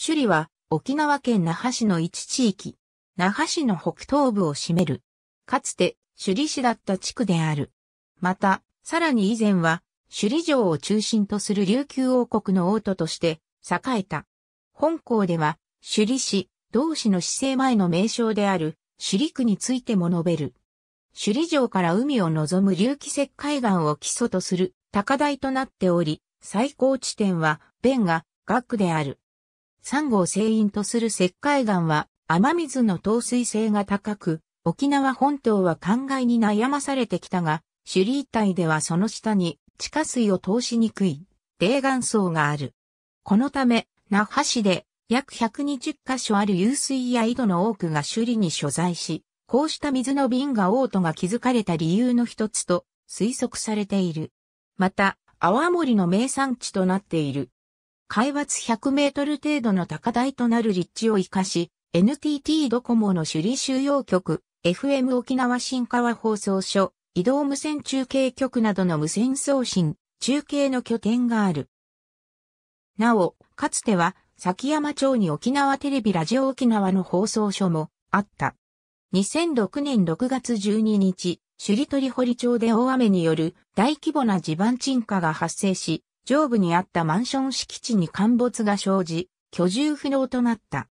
首里は沖縄県那覇市の一地域。那覇市の北東部を占める。かつて首里市だった地区である。また、さらに以前は首里城を中心とする琉球王国の王都として栄えた。本校では首里市、同市の市政前の名称である首里区についても述べる。首里城から海を望む竜気石海岸を基礎とする高台となっており、最高地点は弁が学区である。三号聖因とする石灰岩は雨水の透水性が高く、沖縄本島は灌漑に悩まされてきたが、首里一帯ではその下に地下水を通しにくい泥岩層がある。このため、那覇市で約120カ所ある湧水や井戸の多くが首里に所在し、こうした水の瓶が王都が築かれた理由の一つと推測されている。また、泡盛の名産地となっている。海抜100メートル程度の高台となる立地を活かし、NTT ドコモの首里収容局、FM 沖縄新川放送所、移動無線中継局などの無線送信、中継の拠点がある。なお、かつては、崎山町に沖縄テレビラジオ沖縄の放送所もあった。2006年6月12日、首里鳥堀町で大雨による大規模な地盤沈下が発生し、上部にあったマンション敷地に陥没が生じ、居住不能となった。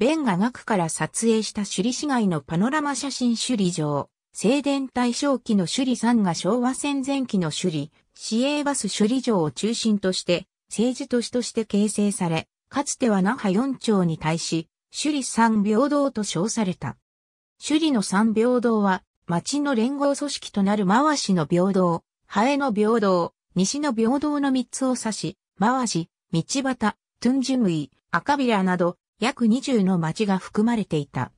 弁が学から撮影した首里市街のパノラマ写真首里城、静電大正期の首里山が昭和戦前期の首里、市営バス首里城を中心として、政治都市として形成され、かつては那覇四町に対し、首里三平等と称された。首里の三平等は、町の連合組織となる回しの平等、ハエの平等、西の平等の三つを指し、回し、道端、トゥンジュムイ、赤ビラなど、約20の町が含まれていた。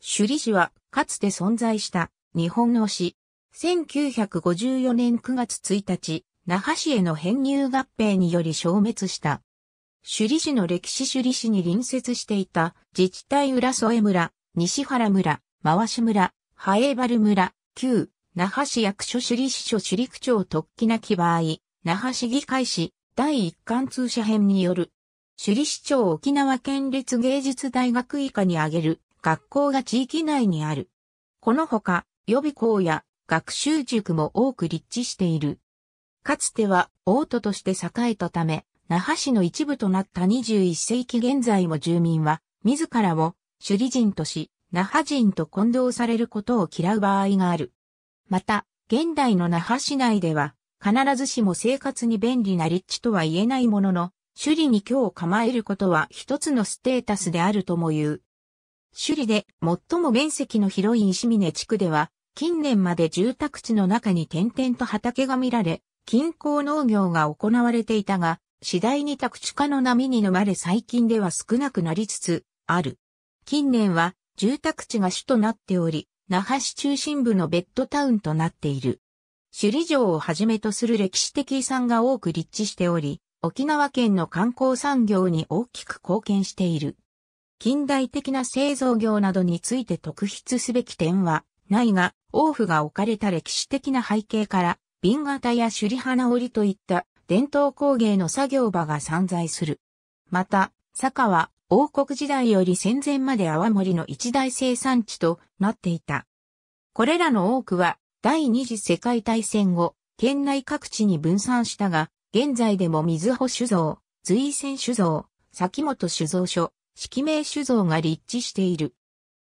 首里市は、かつて存在した日本の市。1954年9月1日、那覇市への編入合併により消滅した。首里市の歴史首里市に隣接していた自治体浦添村、西原村、回し村、ハエバル村、旧、那覇市役所首里市所首里区長特記なき場合、那覇市議会市第一貫通社編による、首里市長沖縄県立芸術大学以下に挙げる学校が地域内にある。このほか、予備校や学習塾も多く立地している。かつては、王都として栄えたため、那覇市の一部となった21世紀現在も住民は、自らを首里人とし、那覇人と混同されることを嫌う場合がある。また、現代の那覇市内では、必ずしも生活に便利な立地とは言えないものの、首里に今日構えることは一つのステータスであるとも言う。首里で最も面積の広い石峰地区では、近年まで住宅地の中に点々と畑が見られ、近郊農業が行われていたが、次第に宅地化の波に飲まれ最近では少なくなりつつある。近年は住宅地が主となっており、那覇市中心部のベッドタウンとなっている。首里城をはじめとする歴史的遺産が多く立地しており、沖縄県の観光産業に大きく貢献している。近代的な製造業などについて特筆すべき点はないが、王府が置かれた歴史的な背景から、瓶型や首里花織といった伝統工芸の作業場が散在する。また、坂は王国時代より戦前まで泡盛の一大生産地となっていた。これらの多くは第二次世界大戦後、県内各地に分散したが、現在でも水穂酒造、随泉酒造、崎本酒造所、式名酒造が立地している。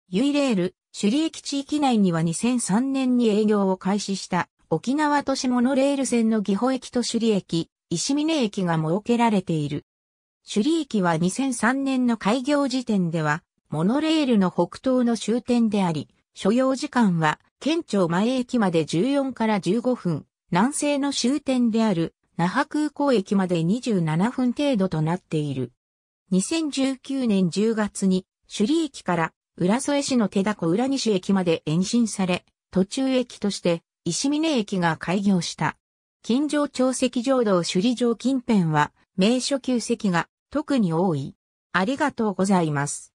ユイレール、首里駅地域内には2003年に営業を開始した沖縄都市モノレール線の岐阜駅と首里駅、石峰駅が設けられている。首里駅は2003年の開業時点では、モノレールの北東の終点であり、所要時間は県庁前駅まで14から15分、南西の終点である那覇空港駅まで27分程度となっている。2019年10月に首里駅から浦添市の手だこ浦西駅まで延伸され、途中駅として石峰駅が開業した。近城町石浄道首里城近辺は名所旧跡が特に多い。ありがとうございます。